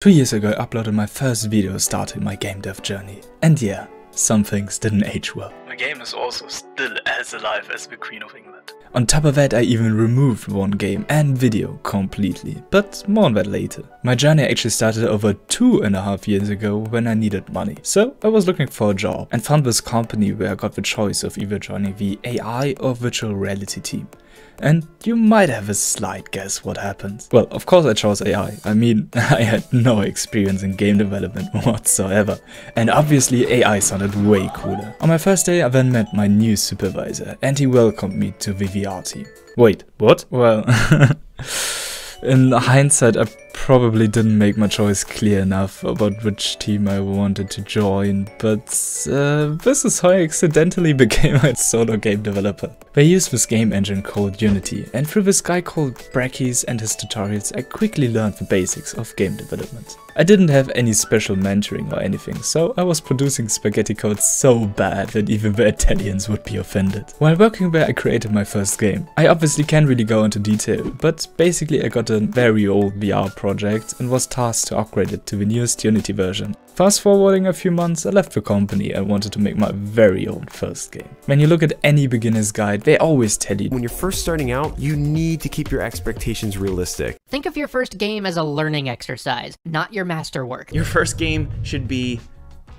Two years ago I uploaded my first video starting my game dev journey. And yeah, some things didn't age well. The game is also still as alive as the Queen of England. On top of that I even removed one game and video completely, but more on that later. My journey actually started over two and a half years ago when I needed money. So I was looking for a job and found this company where I got the choice of either joining the AI or virtual reality team and you might have a slight guess what happened. Well, of course I chose AI. I mean, I had no experience in game development whatsoever, and obviously AI sounded way cooler. On my first day I then met my new supervisor, and he welcomed me to team. Wait, what? Well... in hindsight, I probably didn't make my choice clear enough about which team I wanted to join, but uh, this is how I accidentally became a solo game developer. They used this game engine called Unity, and through this guy called Brackeys and his tutorials, I quickly learned the basics of game development. I didn't have any special mentoring or anything, so I was producing spaghetti code so bad that even the Italians would be offended. While working there I created my first game. I obviously can't really go into detail, but basically I got a very old VR project and was tasked to upgrade it to the newest Unity version. Fast forwarding a few months, I left the company and wanted to make my very own first game. When you look at any beginner's guide, they always tell you when you're first starting out, you need to keep your expectations realistic. Think of your first game as a learning exercise, not your masterwork. Your first game should be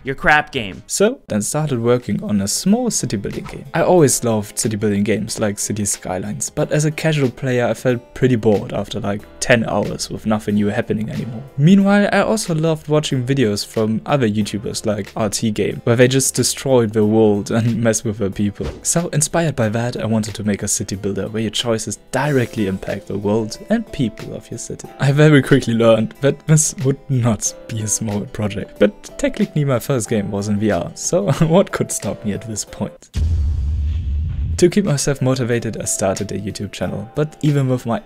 your crap game. So then started working on a small city building game. I always loved city building games like Cities Skylines, but as a casual player I felt pretty bored after like 10 hours with nothing new happening anymore. Meanwhile I also loved watching videos from other YouTubers like RT Game, where they just destroyed the world and mess with their people. So inspired by that I wanted to make a city builder where your choices directly impact the world and people of your city. I very quickly learned that this would not be a small project, but technically my first game was in VR, so what could stop me at this point? To keep myself motivated I started a YouTube channel, but even with my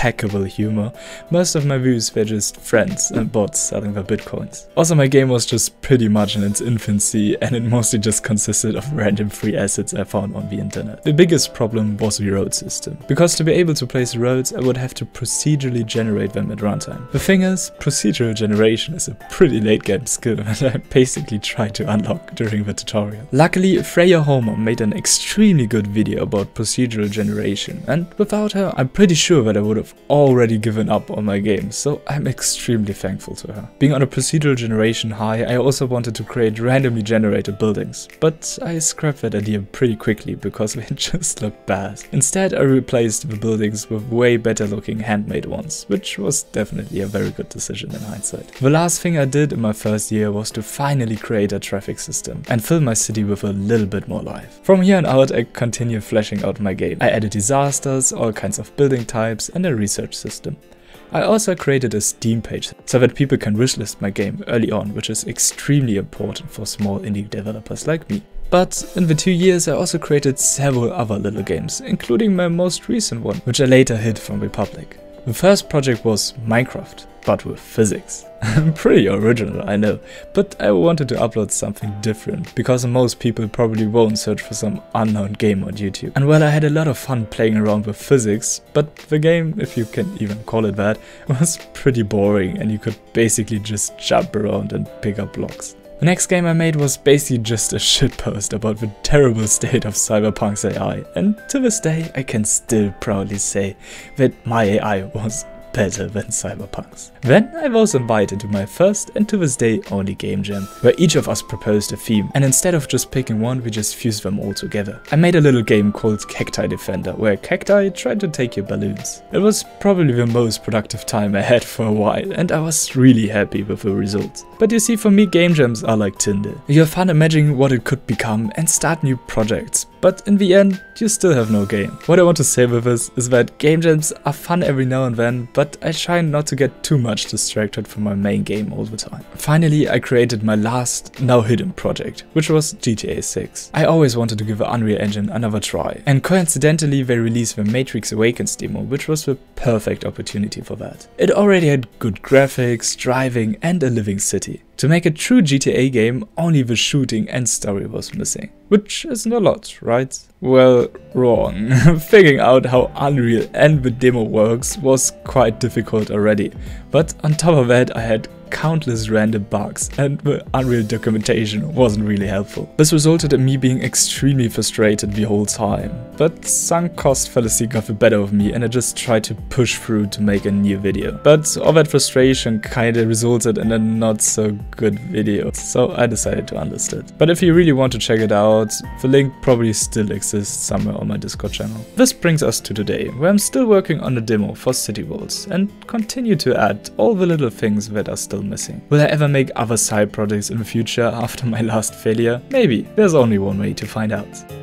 impeccable humor, most of my views were just friends and bots selling their bitcoins. Also my game was just pretty much in its infancy and it mostly just consisted of random free assets I found on the internet. The biggest problem was the road system, because to be able to place roads I would have to procedurally generate them at runtime. The thing is, procedural generation is a pretty late game skill that I basically tried to unlock during the tutorial. Luckily Freya Holmér made an extremely good video about procedural generation and without her I'm pretty sure that I would have have already given up on my game, so I'm extremely thankful to her. Being on a procedural generation high, I also wanted to create randomly generated buildings, but I scrapped that idea pretty quickly because they just looked bad. Instead, I replaced the buildings with way better looking handmade ones, which was definitely a very good decision in hindsight. The last thing I did in my first year was to finally create a traffic system and fill my city with a little bit more life. From here on out, I continued fleshing out my game. I added disasters, all kinds of building types, and a research system. I also created a Steam page so that people can wishlist my game early on, which is extremely important for small indie developers like me. But in the two years I also created several other little games, including my most recent one, which I later hid from the public. The first project was Minecraft, but with physics. I'm pretty original, I know, but I wanted to upload something different, because most people probably won't search for some unknown game on YouTube. And well, I had a lot of fun playing around with physics, but the game, if you can even call it that, was pretty boring and you could basically just jump around and pick up blocks. The next game I made was basically just a shitpost about the terrible state of Cyberpunk's AI, and to this day I can still proudly say that my AI was better than Cyberpunk's. Then I was invited to my first and to this day only game jam, where each of us proposed a theme, and instead of just picking one, we just fused them all together. I made a little game called Cacti Defender, where cacti tried to take your balloons. It was probably the most productive time I had for a while, and I was really happy with the results. But you see, for me game jams are like Tinder. You have fun imagining what it could become and start new projects, but in the end, you still have no game. What I want to say with this is that game jams are fun every now and then, but I try not to get too much distracted from my main game all the time. Finally, I created my last, now hidden project, which was GTA 6. I always wanted to give Unreal Engine another try, and coincidentally they released the Matrix Awakens demo, which was the perfect opportunity for that. It already had good graphics, driving, and a living city. To make a true GTA game, only the shooting and story was missing. Which isn't a lot, right? Well, wrong. Figuring out how Unreal and the demo works was quite difficult already. But on top of that, I had countless random bugs, and the Unreal documentation wasn't really helpful. This resulted in me being extremely frustrated the whole time, but sunk cost fallacy got the better of me and I just tried to push through to make a new video. But all that frustration kinda resulted in a not so good video, so I decided to unlist it. But if you really want to check it out, the link probably still exists somewhere on my Discord channel. This brings us to today, where I'm still working on a demo for City Worlds and continue to add all the little things that are still missing. Will I ever make other side projects in the future after my last failure? Maybe, there's only one way to find out.